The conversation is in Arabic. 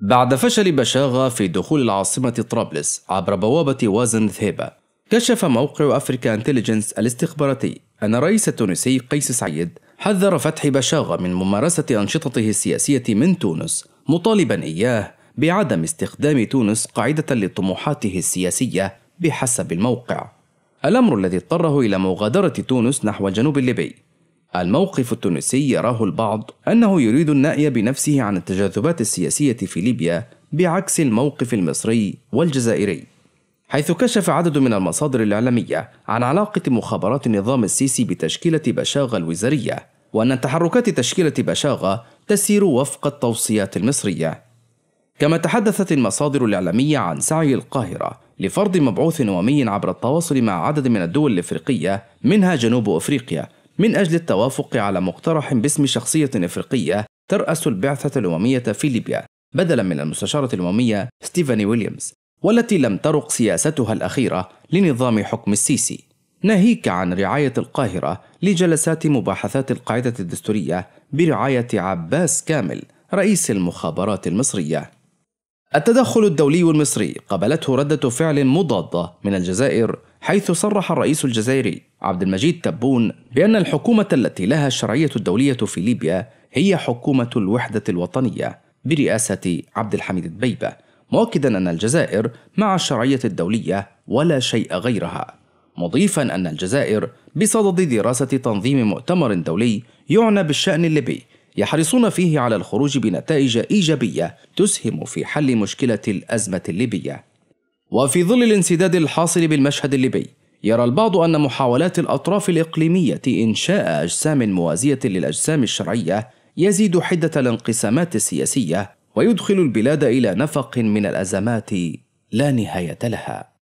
بعد فشل باشاغا في دخول العاصمة طرابلس عبر بوابة وازن ثيبة كشف موقع أفريكا انتليجنس الاستخباراتي أن الرئيس التونسي قيس سعيد حذر فتحي باشاغا من ممارسة أنشطته السياسية من تونس مطالبا إياه بعدم استخدام تونس قاعدة لطموحاته السياسية بحسب الموقع. الأمر الذي اضطره إلى مغادرة تونس نحو الجنوب الليبي. الموقف التونسي يراه البعض أنه يريد النأي بنفسه عن التجاذبات السياسية في ليبيا بعكس الموقف المصري والجزائري حيث كشف عدد من المصادر الإعلامية عن علاقة مخابرات النظام السيسي بتشكيلة بشاغة الوزارية وأن تحركات تشكيلة بشاغة تسير وفق التوصيات المصرية. كما تحدثت المصادر الإعلامية عن سعي القاهرة لفرض مبعوث أممي عبر التواصل مع عدد من الدول الإفريقية منها جنوب أفريقيا من أجل التوافق على مقترح باسم شخصية إفريقية ترأس البعثة الأممية في ليبيا بدلا من المستشارة الأممية ستيفاني ويليامز والتي لم ترق سياستها الأخيرة لنظام حكم السيسي. ناهيك عن رعاية القاهرة لجلسات مباحثات القاعدة الدستورية برعاية عباس كامل رئيس المخابرات المصرية. التدخل الدولي المصري قبلته ردة فعل مضادة من الجزائر حيث صرح الرئيس الجزائري عبد المجيد تبون بأن الحكومة التي لها الشرعية الدولية في ليبيا هي حكومة الوحدة الوطنية برئاسة عبد الحميد الدبيبة مؤكدا أن الجزائر مع الشرعية الدولية ولا شيء غيرها مضيفا أن الجزائر بصدد دراسة تنظيم مؤتمر دولي يعنى بالشأن الليبي يحرصون فيه على الخروج بنتائج إيجابية تسهم في حل مشكلة الأزمة الليبية. وفي ظل الانسداد الحاصل بالمشهد الليبي يرى البعض أن محاولات الأطراف الإقليمية إنشاء أجسام موازية للأجسام الشرعية يزيد حدة الانقسامات السياسية ويدخل البلاد إلى نفق من الأزمات لا نهاية لها.